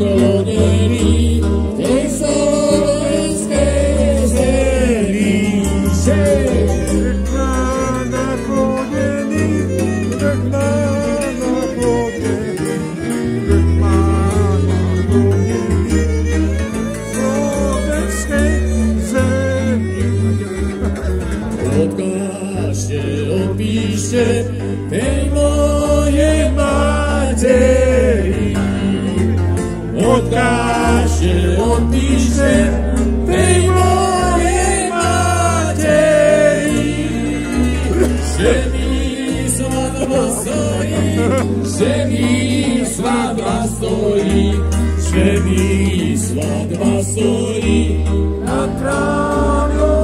Kaloderi svadba stoji, ženi svadba stoji, ženi svadba stoji, na kraju.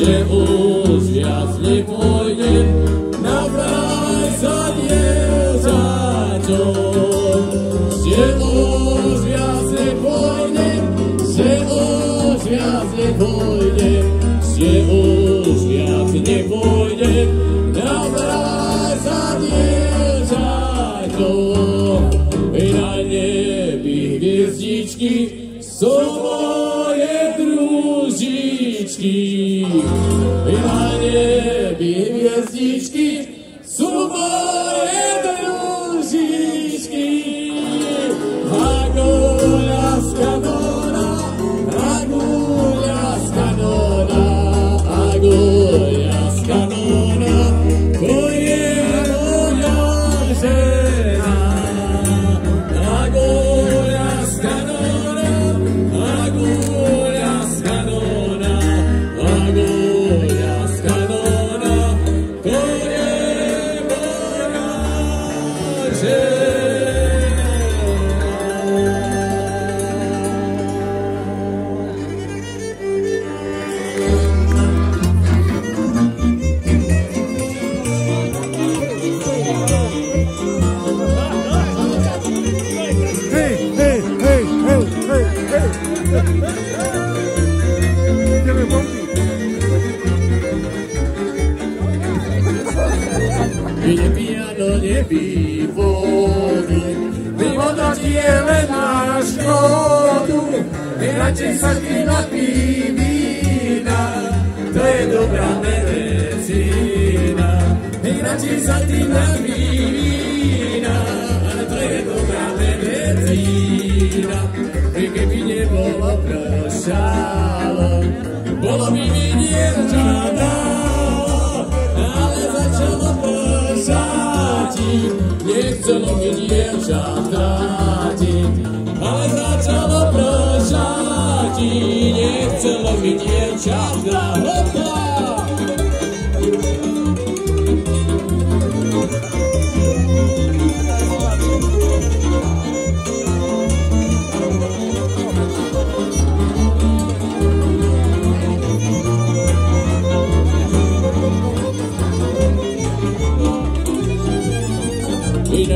Že už viac nepôjde na vraj za dievčaťom. Že už viac nepôjde, že už viac nepôjde, и на небе звездички, сумки. Nie pivo Mi voda dijele na škodu Vina će ti na vina To je dobra medicina. Vina će ti na vina Чавга,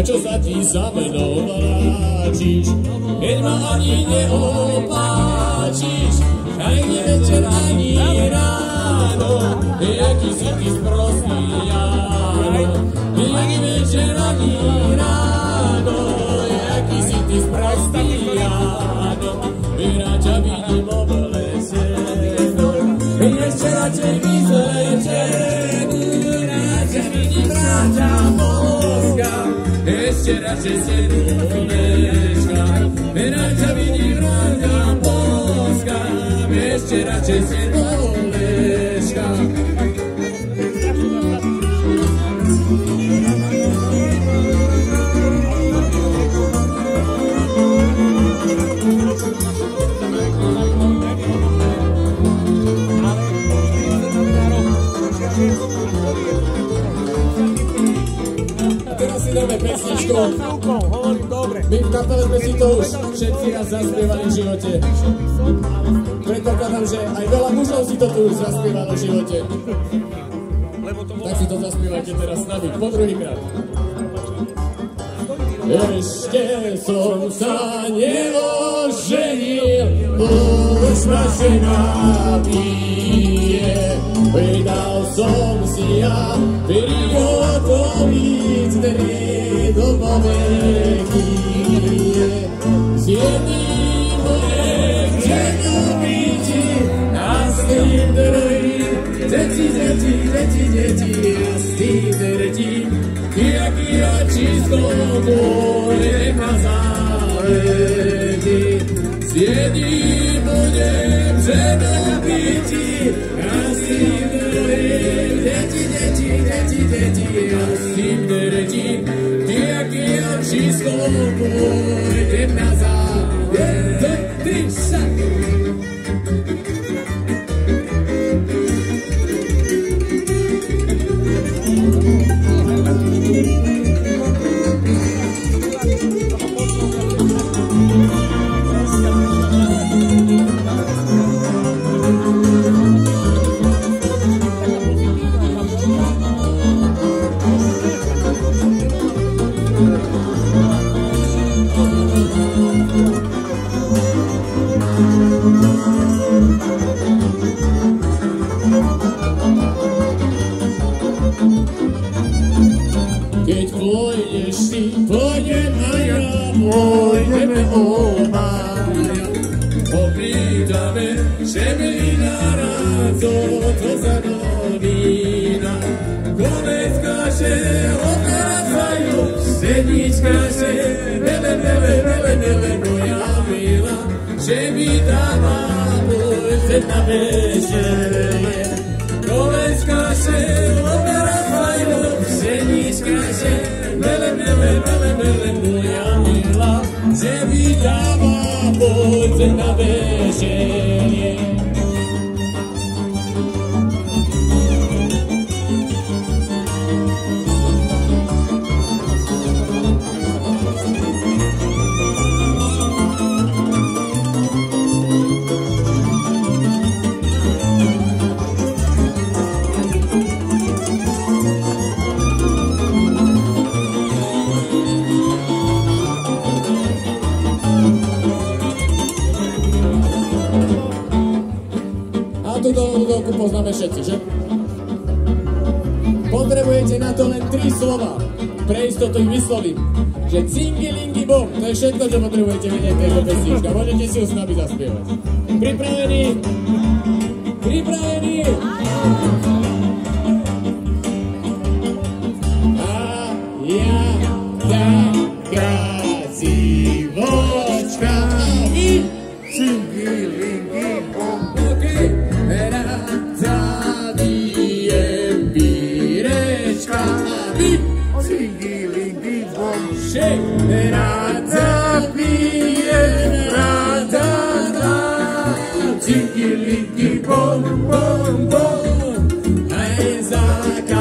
I na čo sa ty za mnou vláčiš, keď ma ani neopáčiš, aj nie večer, ani ráno, jaký si ty sprostý Jáno. Ani večer, ani ráno, jaký si ty sprostý Jáno. Ja ťa vidím oblesenú, ešte radšej vyzlečenú, rád ťa vidím, rád ťa moskám, sera ce dneškám. Joško, my v kapele sme si to už všetci raz zaspievali v živote. Predpokladám, že aj veľa mužov si to tu už zaspievalo v živote. Tak si to zaspievajte teraz s nami, po druhýkrát. Ešte som sa neoženil, už ma žena bije. Vydal som si ja prihotoviť dne do poveky. Dzieci, dzieci, čisto budem na záveky. Tri, sa. Moja poznáme všetci, že? Potrebujete na to len tri slova. Pre istotu ich vyslovím. Že cingilingi bom, to je všetko, čo potrebujete vedieť tejto pesnička. Môžete si ju s nami zaspievať. Pripravení? Pripravení?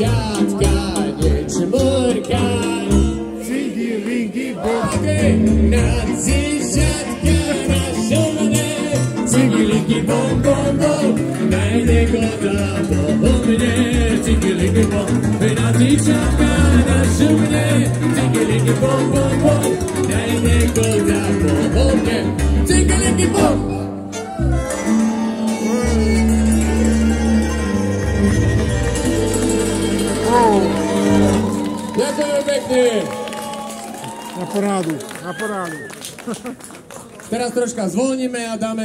siatka, nie czmurka. Przyjdzie winki body, nadzyrzadka na żonę. Cygilinki bom, bom, bom, najnego dla mnie. Cygilinki bom, nadzyrzadka na żonę. Cygilinki bom, bom, bom. Pekne. Na poradu, na poradu. Teraz troška zvolníme a dáme